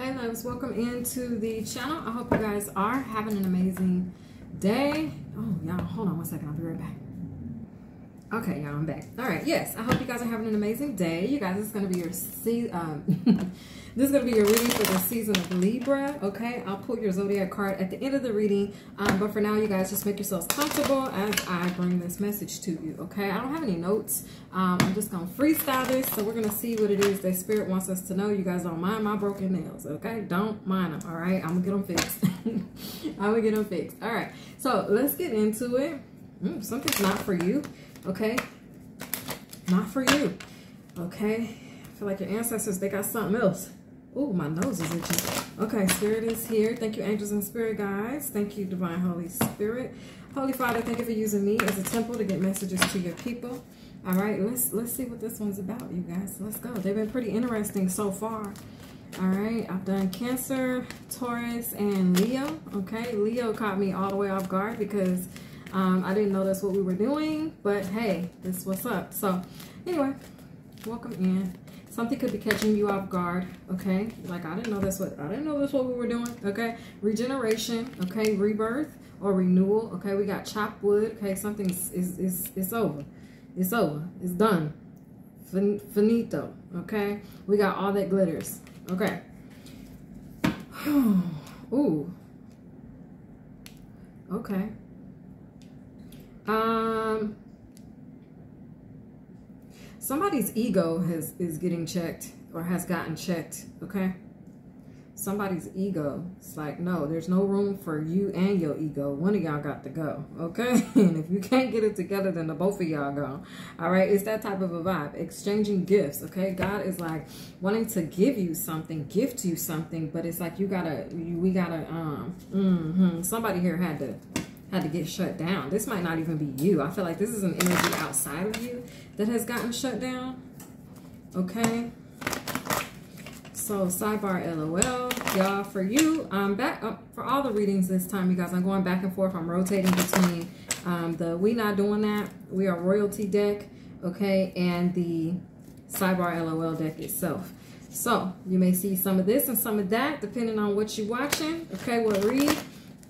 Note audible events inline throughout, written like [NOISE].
Hey loves, welcome into the channel. I hope you guys are having an amazing day. Oh, y'all, hold on one second. I'll be right back. Okay, y'all, I'm back. All right, yes, I hope you guys are having an amazing day. You guys, this is going to be your see. Um, [LAUGHS] this is going to be your reading for the season of Libra. Okay, I'll pull your zodiac card at the end of the reading. Um, but for now, you guys just make yourselves comfortable as I bring this message to you. Okay, I don't have any notes. Um, I'm just going to freestyle this. So we're going to see what it is that Spirit wants us to know. You guys don't mind my broken nails. Okay, don't mind them. All right, I'm going to get them fixed. I'm going to get them fixed. All right, so let's get into it. Mm, something's not for you okay? Not for you, okay? I feel like your ancestors, they got something else. Oh, my nose is itching. Okay, Spirit is here. Thank you, angels and spirit guides. Thank you, Divine Holy Spirit. Holy Father, thank you for using me as a temple to get messages to your people. All right, let's let's see what this one's about, you guys. Let's go. They've been pretty interesting so far. All right, I've done Cancer, Taurus, and Leo. Okay, Leo caught me all the way off guard because um, I didn't know that's what we were doing, but hey, this what's up. So anyway, welcome in. Something could be catching you off guard, okay? Like I didn't know that's what I didn't know that's what we were doing, okay? Regeneration, okay, rebirth or renewal, okay? We got chopped wood, okay? Something's is is it's over. It's over. It's done. Fin finito, okay? We got all that glitters, okay? [SIGHS] Ooh. Okay. Um, somebody's ego has is getting checked or has gotten checked. Okay. Somebody's ego. It's like, no, there's no room for you and your ego. One of y'all got to go. Okay. [LAUGHS] and if you can't get it together, then the both of y'all go. All right. It's that type of a vibe. Exchanging gifts. Okay. God is like wanting to give you something, gift you something, but it's like you gotta, we gotta, um, mm -hmm. somebody here had to had to get shut down. This might not even be you. I feel like this is an energy outside of you that has gotten shut down. Okay. So sidebar LOL. Y'all, for you, I'm back up for all the readings this time, you guys. I'm going back and forth. I'm rotating between um, the We Not Doing That, We Are Royalty deck, okay, and the sidebar LOL deck itself. So you may see some of this and some of that, depending on what you're watching. Okay, we'll read.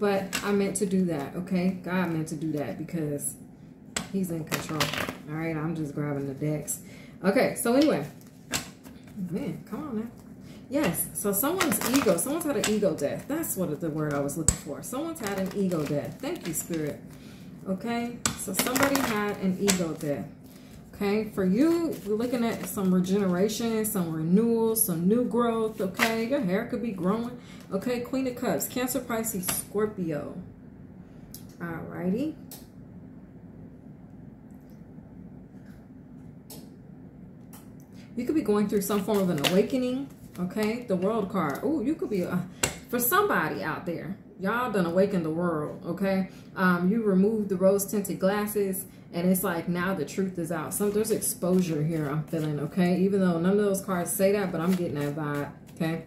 But I meant to do that, okay? God meant to do that because he's in control. All right, I'm just grabbing the decks. Okay, so anyway. Man, come on now. Yes, so someone's ego, someone's had an ego death. That's what the word I was looking for. Someone's had an ego death. Thank you, Spirit. Okay, so somebody had an ego death. Okay, for you, we're looking at some regeneration, some renewal, some new growth. Okay, your hair could be growing. Okay, Queen of Cups, Cancer, Pisces, Scorpio. Alrighty. You could be going through some form of an awakening. Okay, the World card. Oh, you could be, uh, for somebody out there, y'all done awakened the world. Okay, um, you removed the rose-tinted glasses and it's like now the truth is out. Some there's exposure here I'm feeling, okay? Even though none of those cards say that, but I'm getting that vibe, okay?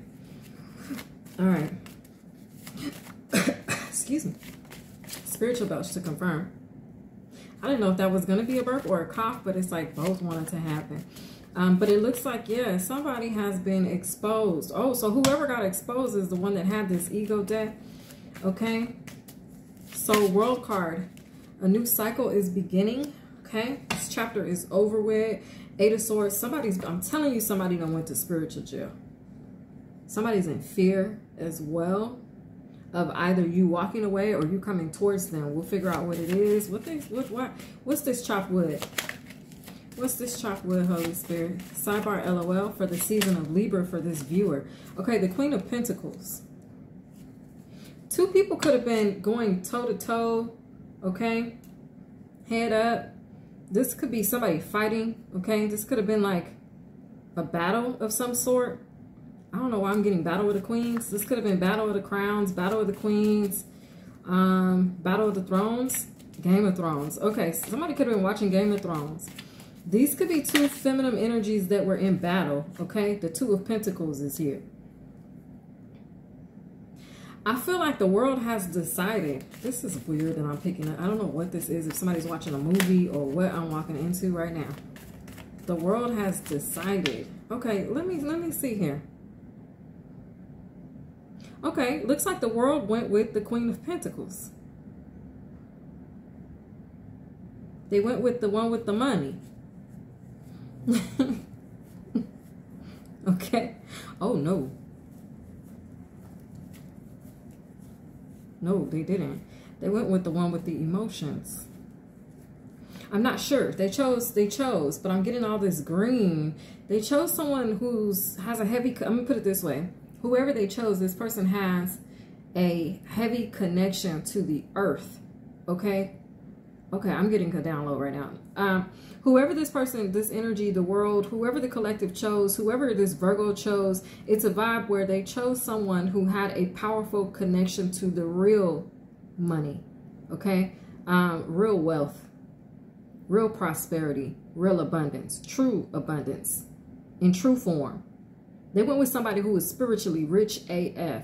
All right. [COUGHS] Excuse me. Spiritual belch to confirm. I didn't know if that was going to be a burp or a cough, but it's like both wanted to happen. Um, but it looks like, yeah, somebody has been exposed. Oh, so whoever got exposed is the one that had this ego death. Okay. So world card a new cycle is beginning. Okay. This chapter is over with. Eight of Swords. Somebody's, I'm telling you, somebody done went to spiritual jail. Somebody's in fear as well of either you walking away or you coming towards them. We'll figure out what it is. What they, what, what, what's this chop wood? What's this chop wood, Holy Spirit? Sidebar LOL for the season of Libra for this viewer. Okay, the Queen of Pentacles. Two people could have been going toe-to-toe, okay? Head up. This could be somebody fighting, okay? This could have been like a battle of some sort. I don't know why I'm getting Battle of the Queens. This could have been Battle of the Crowns, Battle of the Queens, um, Battle of the Thrones, Game of Thrones. Okay, somebody could have been watching Game of Thrones. These could be two feminine energies that were in battle, okay? The Two of Pentacles is here. I feel like the world has decided. This is weird that I'm picking up. I don't know what this is. If somebody's watching a movie or what I'm walking into right now. The world has decided. Okay, let me let me see here. Okay, looks like the world went with the Queen of Pentacles. They went with the one with the money. [LAUGHS] okay. Oh, no. No, they didn't. They went with the one with the emotions. I'm not sure. They chose, they chose, but I'm getting all this green. They chose someone who's has a heavy, I'm gonna put it this way. Whoever they chose, this person has a heavy connection to the earth. Okay? Okay, I'm getting a download right now. Um, whoever this person, this energy, the world, whoever the collective chose, whoever this Virgo chose, it's a vibe where they chose someone who had a powerful connection to the real money. Okay? Um, real wealth real prosperity, real abundance, true abundance, in true form. They went with somebody who was spiritually rich AF,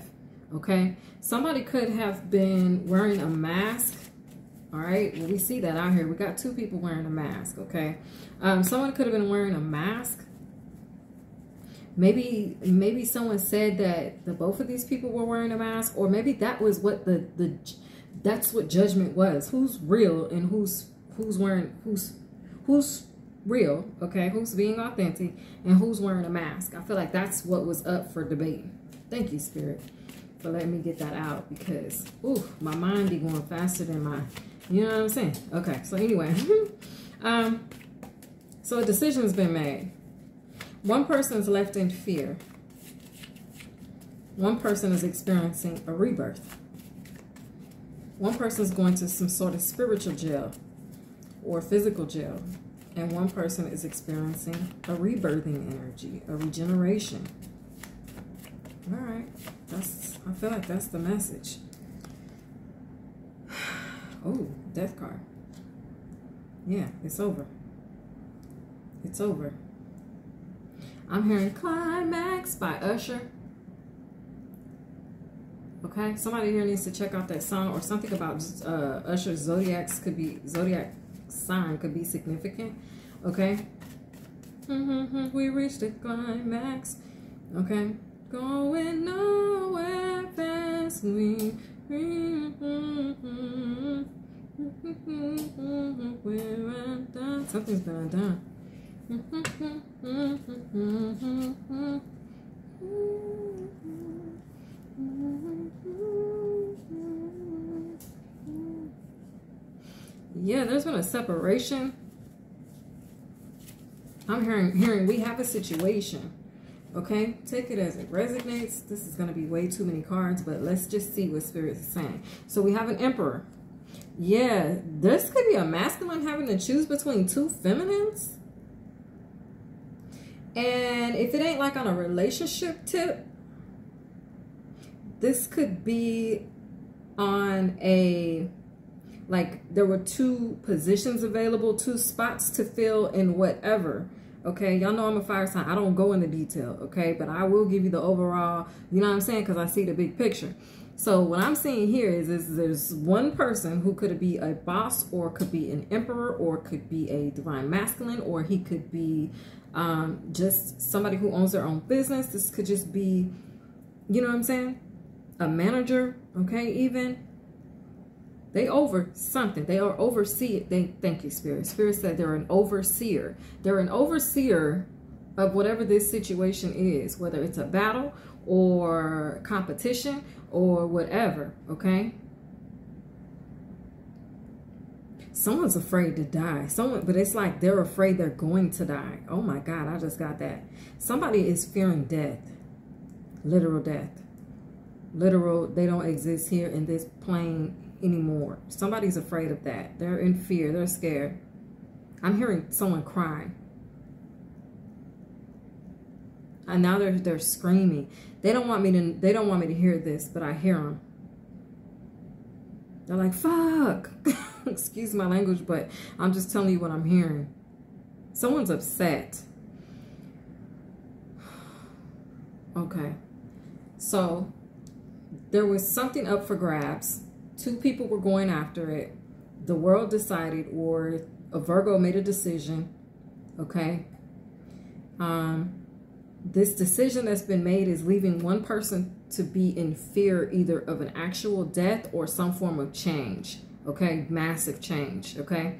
okay? Somebody could have been wearing a mask, all right? Well, we see that out here. We got two people wearing a mask, okay? Um, someone could have been wearing a mask. Maybe maybe someone said that the both of these people were wearing a mask, or maybe that was what the, the that's what judgment was. Who's real and who's who's wearing who's who's real, okay, who's being authentic, and who's wearing a mask. I feel like that's what was up for debate. Thank you, Spirit, for letting me get that out because, ooh, my mind be going faster than my, you know what I'm saying? Okay, so anyway, [LAUGHS] um, so a decision's been made. One person's left in fear. One person is experiencing a rebirth. One person's going to some sort of spiritual jail or physical jail. And one person is experiencing a rebirthing energy, a regeneration. All right. That's I feel like that's the message. Oh, death card. Yeah, it's over. It's over. I'm hearing Climax by Usher. Okay, somebody here needs to check out that song or something about uh, Usher's Zodiacs could be Zodiac sign could be significant. Okay. We reached the climax. Okay. Going nowhere fast. We. Something's been undone. yeah, there's been a separation. I'm hearing, hearing we have a situation. Okay, take it as it resonates. This is going to be way too many cards, but let's just see what Spirit is saying. So we have an Emperor. Yeah, this could be a masculine having to choose between two feminines. And if it ain't like on a relationship tip, this could be on a like there were two positions available, two spots to fill in whatever. Okay, y'all know I'm a fire sign. I don't go into detail, okay? But I will give you the overall, you know what I'm saying? Because I see the big picture. So what I'm seeing here is, is there's one person who could be a boss or could be an emperor or could be a divine masculine or he could be um, just somebody who owns their own business. This could just be, you know what I'm saying? A manager, okay, even they over something. They are oversee. They thank you, Spirit. Spirit said they're an overseer. They're an overseer of whatever this situation is, whether it's a battle or competition or whatever. Okay. Someone's afraid to die. Someone, but it's like they're afraid they're going to die. Oh my God, I just got that. Somebody is fearing death, literal death. Literal, they don't exist here in this plane anymore. Somebody's afraid of that. They're in fear. They're scared. I'm hearing someone crying. And now they're they're screaming. They don't want me to they don't want me to hear this, but I hear them. They're like, "Fuck." [LAUGHS] Excuse my language, but I'm just telling you what I'm hearing. Someone's upset. [SIGHS] Okay. So, there was something up for grabs two people were going after it. The world decided, or a Virgo made a decision. Okay. Um, this decision that's been made is leaving one person to be in fear either of an actual death or some form of change. Okay, massive change. Okay.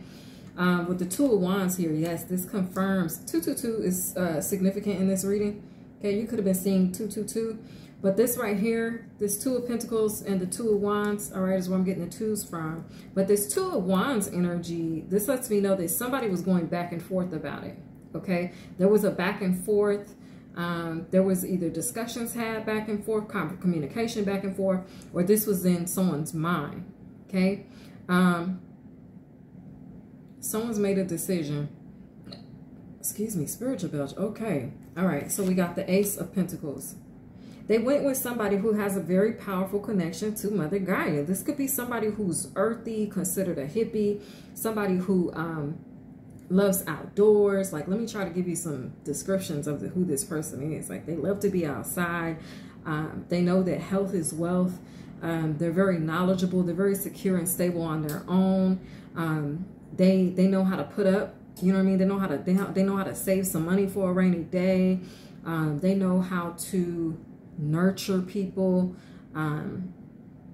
Um, with the Two of Wands here, yes, this confirms 222 is uh, significant in this reading. Okay, you could have been seeing 222, but this right here, this Two of Pentacles and the Two of Wands, all right, is where I'm getting the twos from. But this Two of Wands energy, this lets me know that somebody was going back and forth about it. Okay, there was a back and forth um, there was either discussions had back and forth, communication back and forth, or this was in someone's mind. Okay. Um, someone's made a decision. Excuse me, spiritual belch. Okay. All right. So we got the Ace of Pentacles. They went with somebody who has a very powerful connection to Mother Gaia. This could be somebody who's earthy, considered a hippie, somebody who um, loves outdoors. Like, let me try to give you some descriptions of the, who this person is. Like, they love to be outside. Um, they know that health is wealth. Um, they're very knowledgeable. They're very secure and stable on their own. Um, they they know how to put up. You know what I mean? They know how to they, they know how to save some money for a rainy day. Um, they know how to nurture people. Um,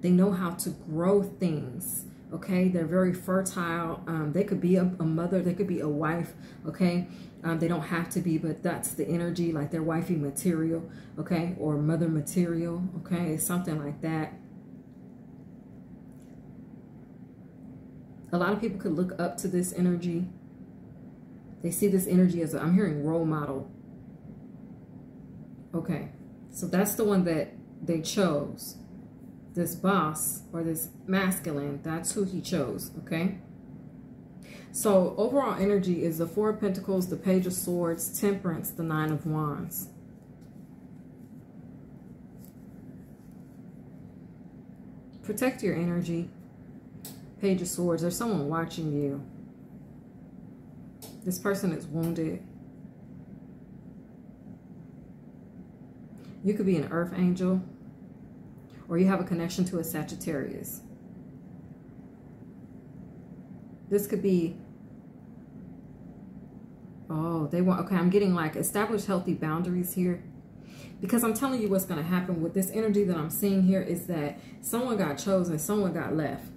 they know how to grow things okay? They're very fertile. Um, they could be a, a, mother they could be a wife okay? Um, they don't have to be but that's the energy like their wifey material okay? Or mother material okay? Something like that. A lot of people could look up to this energy. They see this energy as i am hearing role model. Okay so that's the one that they chose this boss or this masculine, that's who he chose, okay? So overall energy is the Four of Pentacles, the Page of Swords, Temperance, the Nine of Wands. Protect your energy. Page of Swords, there's someone watching you. This person is wounded. You could be an earth angel or you have a connection to a Sagittarius. This could be, oh, they want, okay, I'm getting like established healthy boundaries here. Because I'm telling you what's going to happen with this energy that I'm seeing here is that someone got chosen, someone got left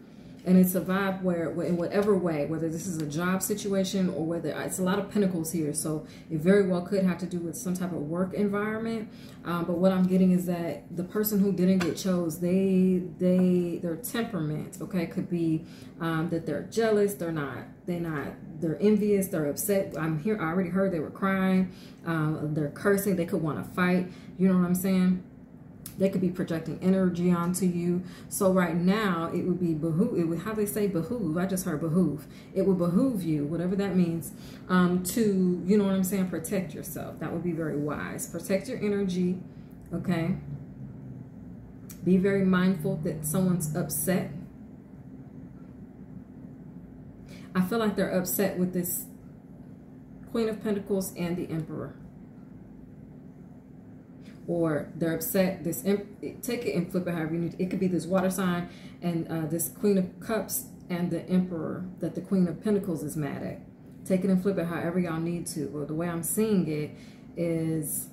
and it's a vibe where in whatever way whether this is a job situation or whether it's a lot of pentacles here. So it very well could have to do with some type of work environment. Um, but what i'm getting is that the person who didn't get chose they they their temperament okay could be um, that they're jealous they're not they're not they're envious they're upset. I'm here i already heard they were crying um, they're cursing they could want to fight. You know what i'm saying they could be projecting energy onto you. So right now, it would be behoove. It would how they say behoove. I just heard behoove. It would behoove you, whatever that means, um, to you know what I'm saying. Protect yourself. That would be very wise. Protect your energy. Okay. Be very mindful that someone's upset. I feel like they're upset with this Queen of Pentacles and the Emperor or they're upset. This take it and flip it however you need. It could be this water sign and uh, this Queen of Cups and the Emperor that the Queen of Pentacles is mad at. Take it and flip it however y'all need to. Or the way I'm seeing it is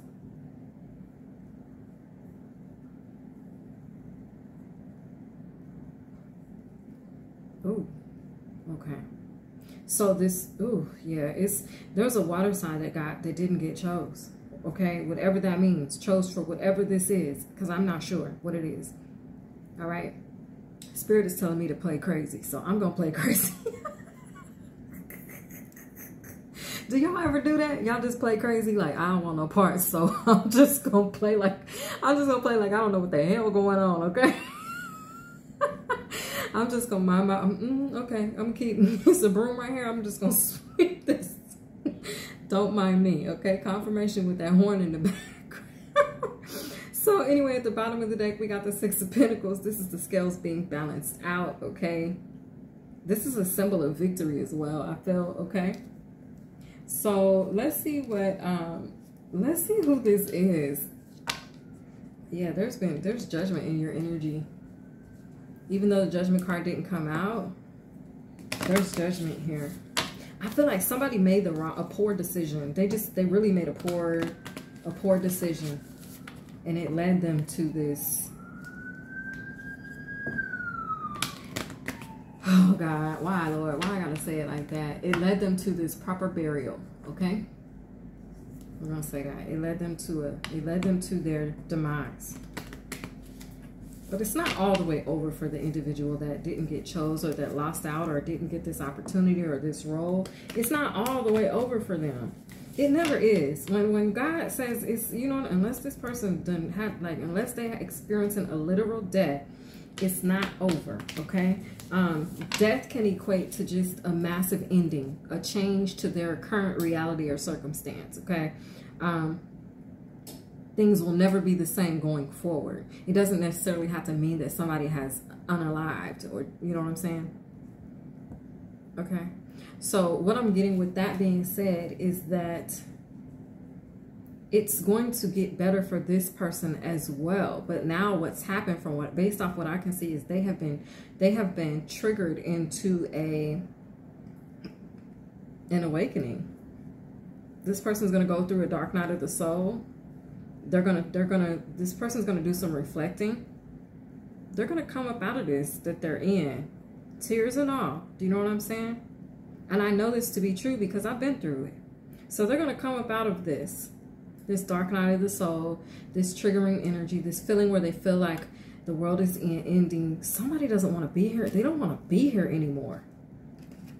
Oh, okay. So this, oh yeah, it's there's a water sign that got that didn't get chose okay? Whatever that means, chose for whatever this is, because I'm not sure what it is. All right? Spirit is telling me to play crazy, so I'm going to play [LAUGHS] crazy. do y'all ever do that? Y'all just play crazy like, I don't want no parts, so [LAUGHS] I'm just going to play like, I'm just going to play like I don't know what the hell going on, okay? [LAUGHS] I'm just to mind my, mm, okay, I'm keeping, it's a broom right here. I'm just to sweep this don't mind me, okay? Confirmation with that horn in the [LAUGHS] background. so anyway, at the bottom of the deck, we got the Six of Pentacles. This is the scales being balanced out, okay? This is a symbol of victory as well, I feel, okay? So let's see what, um, let's see who this is. Yeah, there's been, there's judgment in your energy. Even though the judgment card didn't come out, there's judgment here. I feel like somebody made the wrong, a poor decision. They just, they really made a poor, a poor decision. And it led them to this. Oh God, why Lord? Why I gotta say it like that? It led them to this proper burial, okay? I'm gonna say that. It led them to a it led them to their demise. But it's not all the way over for the individual that didn't get chose or that lost out or didn't get this opportunity or this role. It's not all the way over for them. It never is. When when God says it's you know unless this person doesn't have like unless they experiencing a literal death, it's not over. Okay. Um, death can equate to just a massive ending, a change to their current reality or circumstance. Okay. Um, things will never be the same going forward. It doesn't necessarily have to mean that somebody has unalived or, you know what I'm saying? Okay. So what I'm getting with that being said is that it's going to get better for this person as well. But now what's happened from what based off what I can see is they have been they have been triggered into a an awakening. This person's going to go through a dark night of the soul they're gonna they're gonna this person's gonna do some reflecting. They're gonna come up out of this that they're in tears and all. Do you know what i'm saying? And i know this to be true because i've been through it. So they're gonna come up out of this this dark night of the soul this triggering energy this feeling where they feel like the world is ending. Somebody doesn't want to be here. They don't want to be here anymore.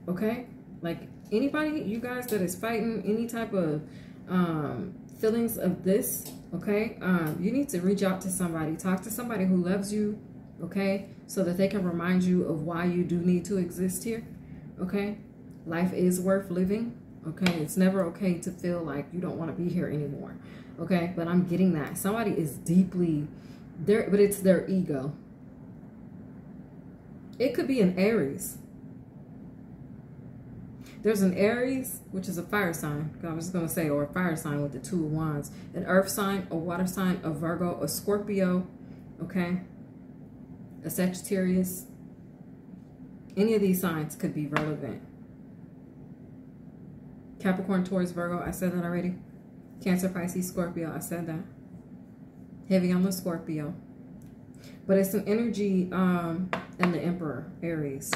Okay? Like anybody you guys that is fighting any type of um feelings of this okay? Um, you need to reach out to somebody. Talk to somebody who loves you okay? So that they can remind you of why you do need to exist here okay? Life is worth living okay? It's never okay to feel like you don't want to be here anymore okay? But i'm getting that. Somebody is deeply there but it's their ego. It could be an aries there's an Aries, which is a fire sign. I was just going to say, or a fire sign with the two of wands. An earth sign, a water sign, a Virgo, a Scorpio, okay? A Sagittarius. Any of these signs could be relevant. Capricorn, Taurus, Virgo, I said that already. Cancer, Pisces, Scorpio, I said that. Heavy on the Scorpio. But it's an energy um, and the Emperor, Aries.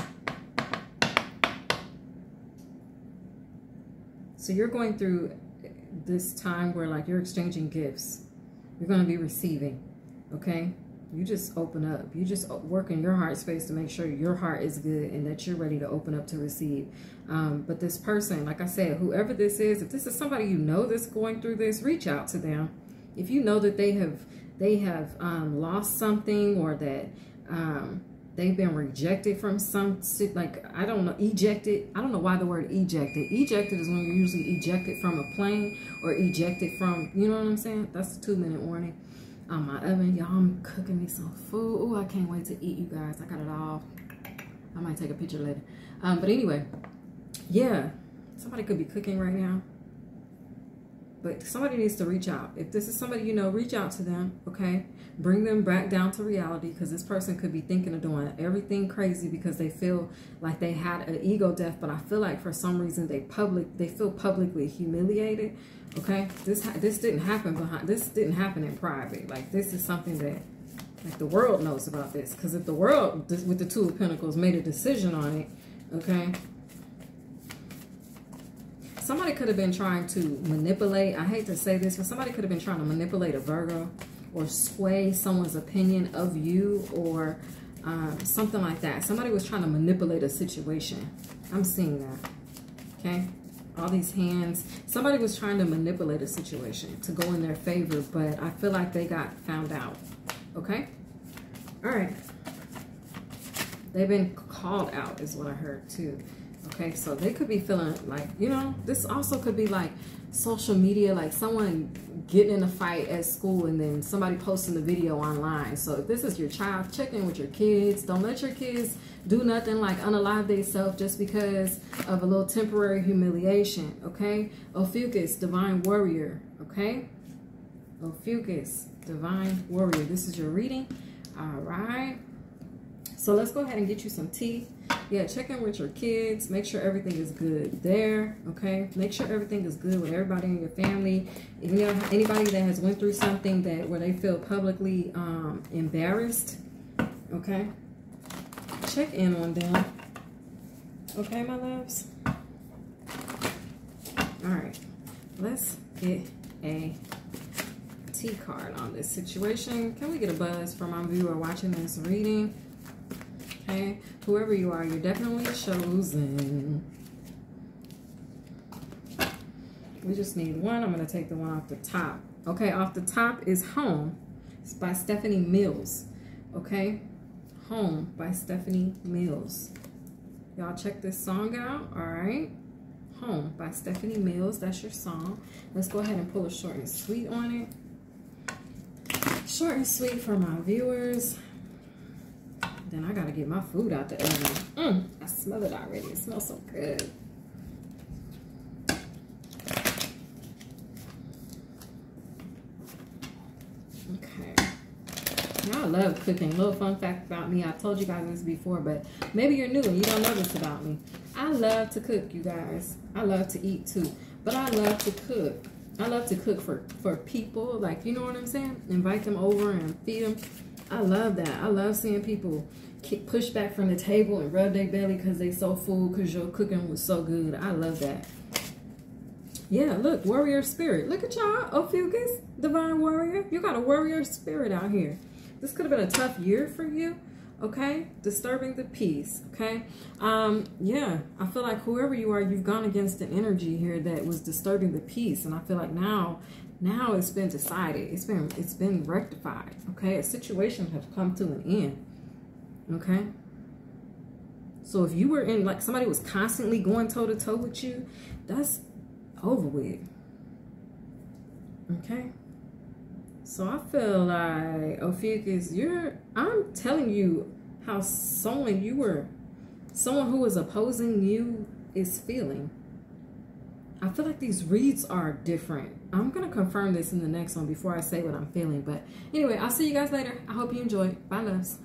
So you're going through this time where like you're exchanging gifts. You're going to be receiving, okay? You just open up. You just work in your heart space to make sure your heart is good and that you're ready to open up to receive. Um, but this person, like I said, whoever this is, if this is somebody you know that's going through this, reach out to them. If you know that they have they have um, lost something or that um, they've been rejected from some like i don't know ejected i don't know why the word ejected. Ejected is when you're usually ejected from a plane or ejected from you know what i'm saying? That's a two minute warning on my oven y'all. I'm cooking me some food. Oh i can't wait to eat you guys. I got it all. I might take a picture later. Um but anyway yeah somebody could be cooking right now but somebody needs to reach out. If this is somebody you know, reach out to them, okay? Bring them back down to reality because this person could be thinking of doing everything crazy because they feel like they had an ego death, but I feel like for some reason they public they feel publicly humiliated. Okay? This this didn't happen behind this didn't happen in private. Like this is something that like the world knows about this because if the world with the two of pentacles made a decision on it, okay? Somebody could have been trying to manipulate. I hate to say this, but somebody could have been trying to manipulate a Virgo or sway someone's opinion of you or um, something like that. Somebody was trying to manipulate a situation. I'm seeing that. Okay. All these hands. Somebody was trying to manipulate a situation to go in their favor, but I feel like they got found out. Okay. All right. They've been called out is what I heard too. Okay, so they could be feeling like, you know, this also could be like social media, like someone getting in a fight at school and then somebody posting the video online. So if this is your child, check in with your kids. Don't let your kids do nothing like unalive themselves just because of a little temporary humiliation, okay? Ophiuchus, divine warrior, okay? Ophiuchus, divine warrior. This is your reading. All right. So let's go ahead and get you some tea yeah, check in with your kids. Make sure everything is good there. Okay, make sure everything is good with everybody in your family. If you know anybody that has went through something that where they feel publicly um, embarrassed. Okay, check in on them. Okay, my loves. All right, let's get a T card on this situation. Can we get a buzz from our viewer watching this reading? Okay, whoever you are, you're definitely chosen. We just need one. I'm going to take the one off the top. Okay, off the top is Home. It's by Stephanie Mills. Okay, Home by Stephanie Mills. Y'all check this song out, all right? Home by Stephanie Mills. That's your song. Let's go ahead and pull a short and sweet on it. Short and sweet for my viewers. Then I gotta get my food out the oven. Mm, I smell it already. It smells so good. Okay. Now I love cooking. Little fun fact about me. I told you guys this before, but maybe you're new and you don't know this about me. I love to cook, you guys. I love to eat too, but I love to cook. I love to cook for, for people, like, you know what I'm saying? Invite them over and feed them. I love that. I love seeing people push back from the table and rub their belly because they so full because your cooking was so good. I love that. Yeah, look, warrior spirit. Look at y'all, Ophiuchus, divine warrior. You got a warrior spirit out here. This could have been a tough year for you okay? Disturbing the peace okay? Um yeah i feel like whoever you are you've gone against the energy here that was disturbing the peace and i feel like now now it's been decided it's been it's been rectified okay? A situation has come to an end okay? So if you were in like somebody was constantly going toe to toe with you that's over with okay so I feel like Ophiuchus, you're I'm telling you how someone you were someone who was opposing you is feeling. I feel like these reads are different. I'm gonna confirm this in the next one before I say what I'm feeling. But anyway, I'll see you guys later. I hope you enjoy. Bye loves.